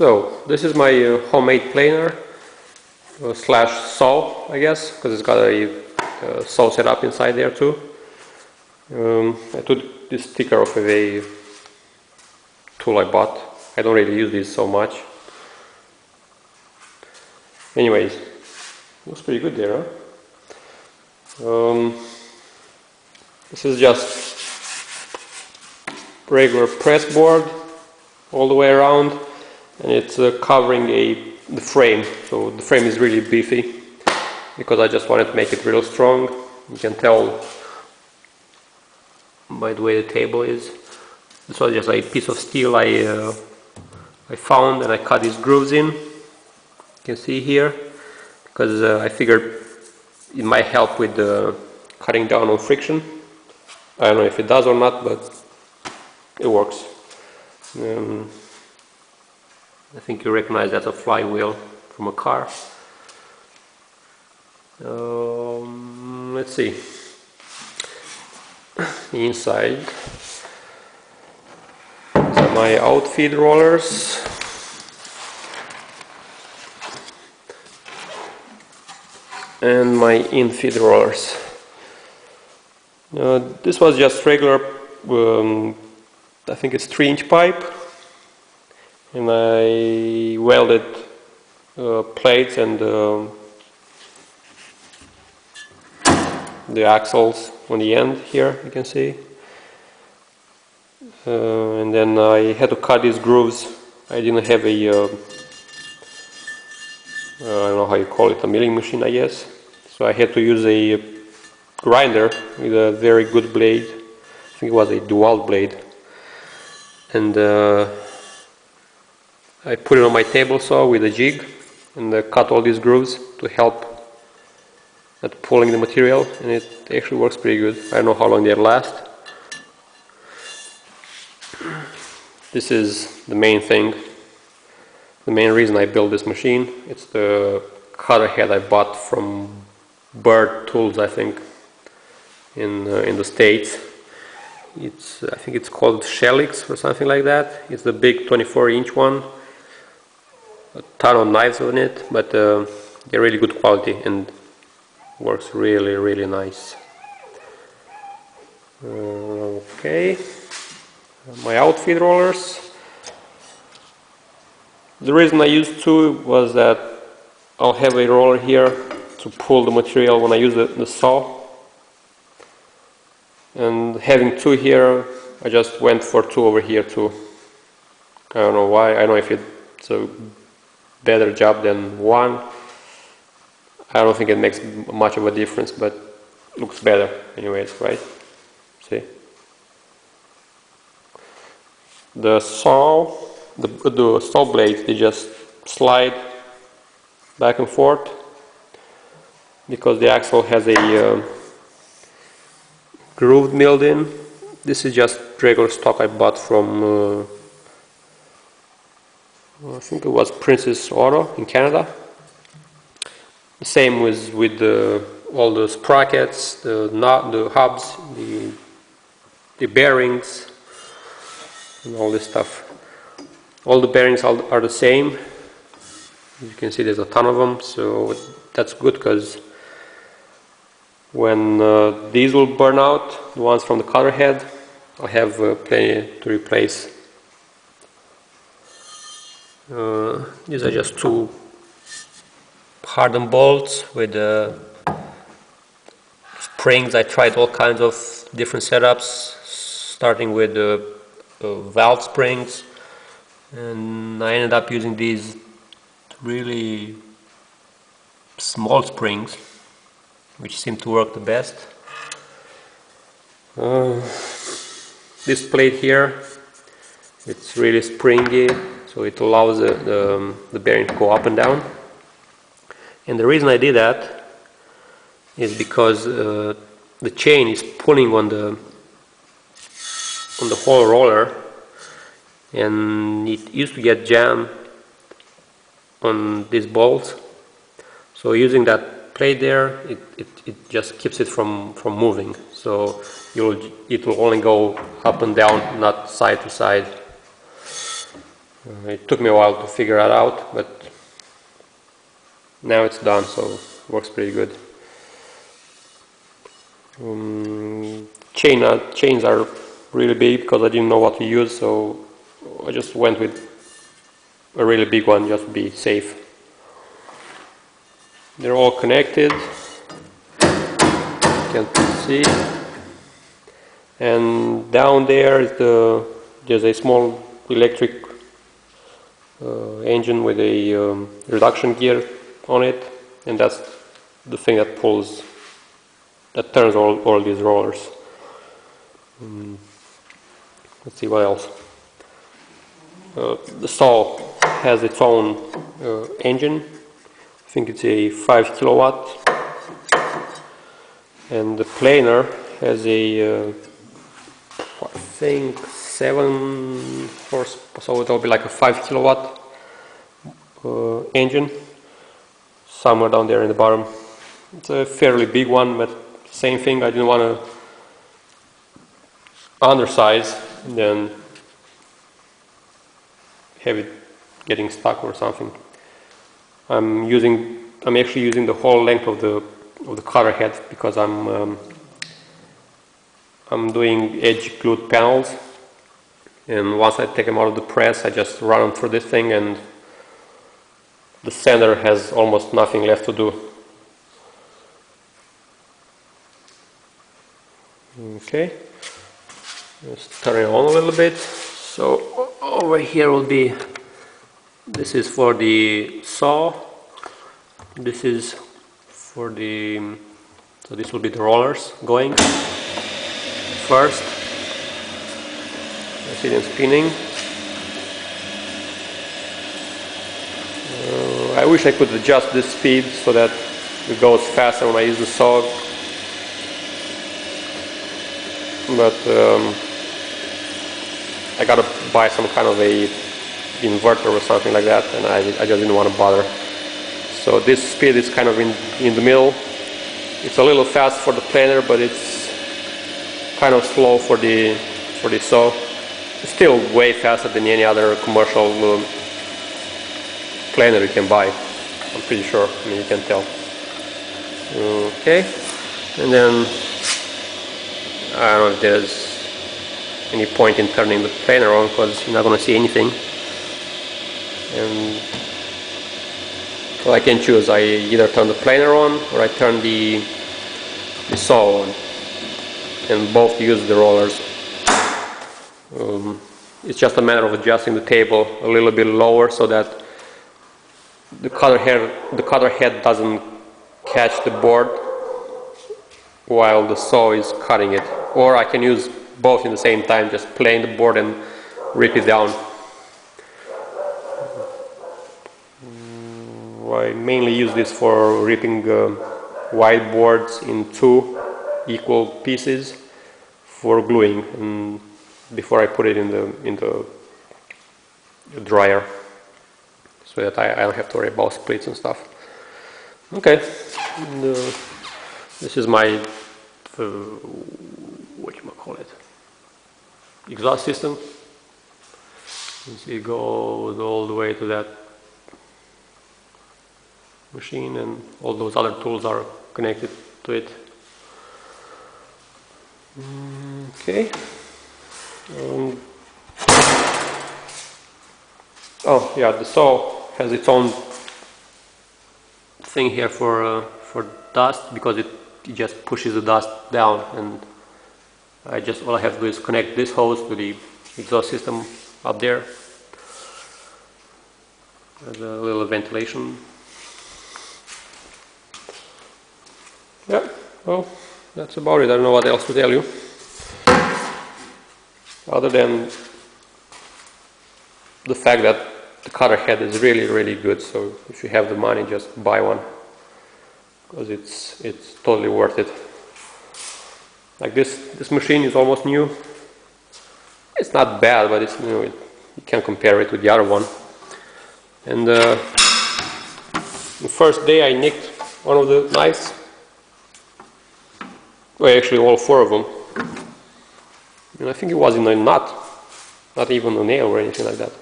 So this is my uh, homemade planer uh, slash saw, I guess, because it's got a uh, saw set up inside there too. Um, I took this sticker off of a tool I bought. I don't really use these so much. Anyways, looks pretty good there, huh? Um, this is just regular press board all the way around and it's uh, covering a the frame. So the frame is really beefy because I just wanted to make it real strong. You can tell by the way the table is. This was just a piece of steel I uh, I found and I cut these grooves in. You can see here because uh, I figured it might help with uh, cutting down on friction. I don't know if it does or not but it works. Um, I think you recognize that's a flywheel from a car. Um, let's see. Inside, my outfeed rollers. And my infeed rollers. Uh, this was just regular, um, I think it's 3 inch pipe and I welded uh, plates and uh, the axles on the end here you can see. Uh, and then I had to cut these grooves. I didn't have a uh, uh, I don't know how you call it a milling machine I guess. So I had to use a grinder with a very good blade. I think it was a dual blade. And uh, I put it on my table saw with a jig and cut all these grooves to help at pulling the material and it actually works pretty good. I don't know how long they'll last. This is the main thing, the main reason I built this machine. It's the cutter head I bought from Byrd Tools I think in, uh, in the States. It's, I think it's called Shelix or something like that. It's the big 24 inch one ton of knives on it, but uh, they're really good quality and works really really nice. Uh, okay, my outfeed rollers. The reason I used two was that I'll have a roller here to pull the material when I use the, the saw. And having two here, I just went for two over here too. I don't know why, I don't know if it's a better job than one. I don't think it makes much of a difference, but looks better anyways, right? See? The saw, the, the saw blades, they just slide back and forth because the axle has a uh, groove milled in. This is just regular stock I bought from uh, I think it was Princess Auto in Canada. The same was with the, all the sprockets, the, not, the hubs, the, the bearings, and all this stuff. All the bearings are, the same. You can see, there's a ton of them, so that's good because when uh, these will burn out, the ones from the cutter head, I'll have uh, plenty to replace uh, these are just two hardened bolts with uh, springs. I tried all kinds of different setups, starting with uh, valve springs, and I ended up using these really small springs, which seem to work the best. Uh, this plate here, it's really springy so it allows the, the, um, the bearing to go up and down. And the reason I did that is because uh, the chain is pulling on the on the whole roller and it used to get jammed on these bolts. So using that plate there it, it, it just keeps it from from moving. So you'll it will only go up and down not side to side Uh, it took me a while to figure that out, but now it's done, so works pretty good. Um, chain, uh, chains are really big because I didn't know what to use, so I just went with a really big one just to be safe. They're all connected, you can see. And down there is the, there's a small electric engine with a um, reduction gear on it, and that's the thing that pulls, that turns all, all these rollers. Um, let's see what else. Uh, the saw has its own uh, engine. I think it's a 5 kilowatt. And the planer has a, uh, I think, 7 horse, so it'll be like a 5 kilowatt uh, engine somewhere down there in the bottom. It's a fairly big one, but same thing, I didn't want to undersize and then have it getting stuck or something. I'm using, I'm actually using the whole length of the of the cutter head because I'm um, I'm doing edge glued panels, and once I take them out of the press, I just run them through this thing, and the sander has almost nothing left to do. Okay, let's turn it on a little bit. So over here will be, this is for the saw, this is for the, so this will be the rollers going first. I see them spinning. Uh, I wish I could adjust this speed so that it goes faster when I use the saw. But um, I gotta buy some kind of a inverter or something like that and I, I just didn't want to bother. So this speed is kind of in, in the middle. It's a little fast for the planer but it's kind of slow for the for the saw. Still way faster than any other commercial um, planer you can buy. I'm pretty sure, I mean you can tell. Okay, and then I don't know if there's any point in turning the planer on because you're not going to see anything. And so I can choose. I either turn the planer on or I turn the, the saw on. And both use the rollers. Um, it's just a matter of adjusting the table a little bit lower so that the cutter head, the cutter head doesn't catch the board while the saw is cutting it. Or I can use both in the same time, just plane the board and rip it down. I mainly use this for ripping uh, whiteboards in two equal pieces for gluing and before I put it in the in the dryer so that I, I don't have to worry about splits and stuff. Okay, and, uh, this is my uh, what you might call it exhaust system. You see it goes all the way to that machine and all those other tools are connected to it. Okay. Um, oh yeah, the saw has its own thing here for uh, for dust because it, it just pushes the dust down and I just all I have to do is connect this hose to the exhaust system up there. There's a little ventilation. Yeah, well, that's about it. I don't know what else to tell you. Other than the fact that the cutter head is really, really good. So if you have the money, just buy one because it's it's totally worth it. Like this, this machine is almost new. It's not bad, but it's you know it, you can't compare it with the other one. And uh, the first day I nicked one of the knives. Well, actually all four of them. And I think it was in a nut, not even a nail or anything like that.